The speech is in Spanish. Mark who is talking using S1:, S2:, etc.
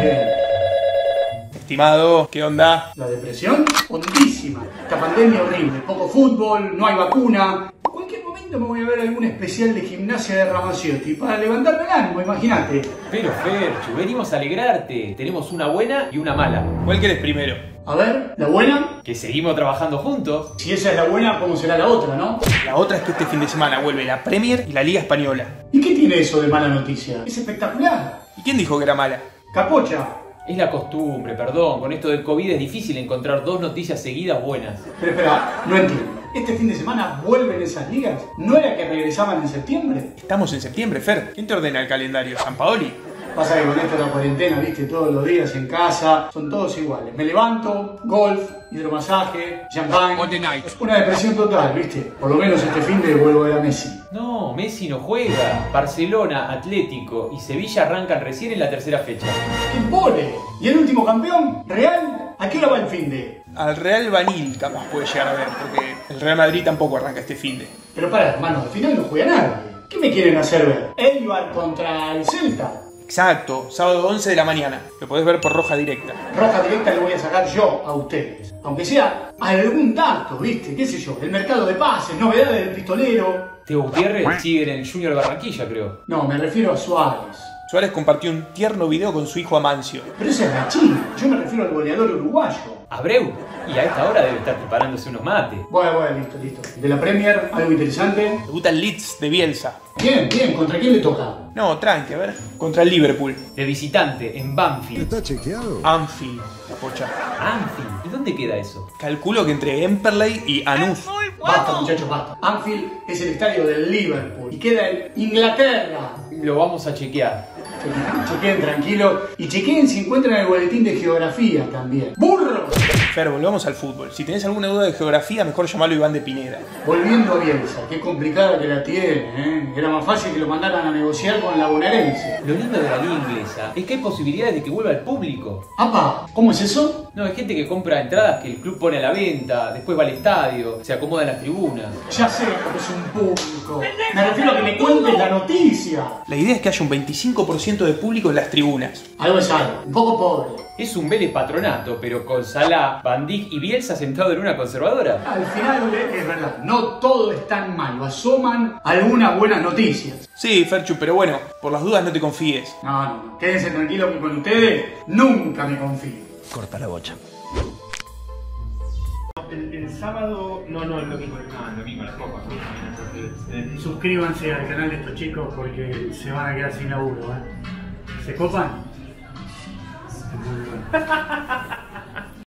S1: Bien.
S2: Estimado, ¿qué onda?
S1: La depresión, hondísima. Esta pandemia horrible. Poco fútbol, no hay vacuna. En cualquier momento me voy a ver algún especial de gimnasia de Ramaciotti para levantarme el ánimo, imagínate.
S3: Pero Ferchu, venimos a alegrarte. Tenemos una buena y una mala.
S2: ¿Cuál querés primero?
S1: A ver, la buena.
S3: Que seguimos trabajando juntos.
S1: Si esa es la buena, ¿cómo será la otra, no?
S2: La otra es que este fin de semana vuelve la Premier y la Liga Española.
S1: ¿Y qué tiene eso de mala noticia? Es espectacular.
S2: ¿Y quién dijo que era mala?
S1: Capocha.
S3: Es la costumbre, perdón. Con esto del COVID es difícil encontrar dos noticias seguidas buenas.
S1: Pero espera, no entiendo. ¿Este fin de semana vuelven esas ligas? ¿No era que regresaban en septiembre?
S2: Estamos en septiembre, Fer. ¿Quién te ordena el calendario? ¿San Paoli?
S1: Pasa que con esto de la cuarentena, viste, todos los días en casa, son todos iguales. Me levanto, golf, hidromasaje, champán. Una depresión total, viste. Por lo menos este fin de vuelvo a ver a Messi.
S3: No, Messi no juega. Barcelona, Atlético y Sevilla arrancan recién en la tercera fecha.
S1: ¡Qué pone! ¿Y el último campeón? ¿Real? ¿A qué hora va el fin de?
S2: Al Real Vanil capaz puede llegar a ver, porque el Real Madrid tampoco arranca este fin de.
S1: Pero para, hermano, al final no juega nadie. ¿Qué me quieren hacer ver? Eibar contra el Celta.
S2: Exacto, sábado 11 de la mañana. Lo podés ver por roja directa.
S1: Roja directa le voy a sacar yo a ustedes. Aunque sea algún dato, ¿viste? ¿Qué sé yo? El mercado de pases, novedades del pistolero.
S3: Teo Gutiérrez sigue en el Junior Barranquilla, creo.
S1: No, me refiero a Suárez.
S2: Suárez compartió un tierno video con su hijo Amancio.
S1: Pero esa es la China. Yo me refiero al goleador uruguayo.
S3: Abreu. Y a esta hora debe estar preparándose unos mates.
S1: Bueno, bueno, listo, listo. De la Premier, algo interesante.
S2: Debuta el Leeds de Bielsa.
S1: Bien, bien. ¿Contra quién le toca?
S2: No, tranqui, a ver. Contra el Liverpool.
S3: De visitante, en Banfield.
S4: ¿Está chequeado?
S2: Anfield, la pocha.
S3: Anfield. ¿Y dónde queda eso?
S2: Calculo que entre Emperley y Anus.
S1: Basta, muchachos, basta. Anfield es el estadio del Liverpool. Y queda en Inglaterra.
S3: Lo vamos a chequear.
S1: Chequeen tranquilo. Y chequeen si encuentran el boletín de geografía también. ¡Burro!
S2: Fer, volvamos al fútbol. Si tenés alguna duda de geografía, mejor llamarlo Iván de Pineda.
S1: Volviendo a Bielsa, qué complicada que la tiene, ¿eh? Era más fácil que lo mandaran a negociar con la bonaerense.
S3: Lo lindo de la liga inglesa es que hay posibilidades de que vuelva al público.
S1: ¡Apa! ¿Cómo es eso?
S3: No, hay gente que compra entradas que el club pone a la venta, después va al estadio, se acomoda en las tribunas.
S1: Ya sé que es un público. Me refiero a que le cuentes la noticia.
S2: La idea es que haya un 25% de público en las tribunas.
S1: Algo es algo. Un poco pobre.
S3: Es un Vélez patronato, pero con Salah, Van Dijk y Bielsa sentado en una conservadora.
S1: Al final es verdad, no todo es tan malo. Asoman algunas buenas noticias.
S2: Sí, Ferchu, pero bueno, por las dudas no te confíes.
S1: No, no, no. Quédense tranquilos que con ustedes nunca me confío.
S4: Corta la bocha.
S5: El, el sábado, no, no, el domingo, no, el domingo, las copas. Eh, Suscríbanse al canal de estos chicos porque se van a quedar sin laburo, ¿eh? ¿Se copan? Instagram.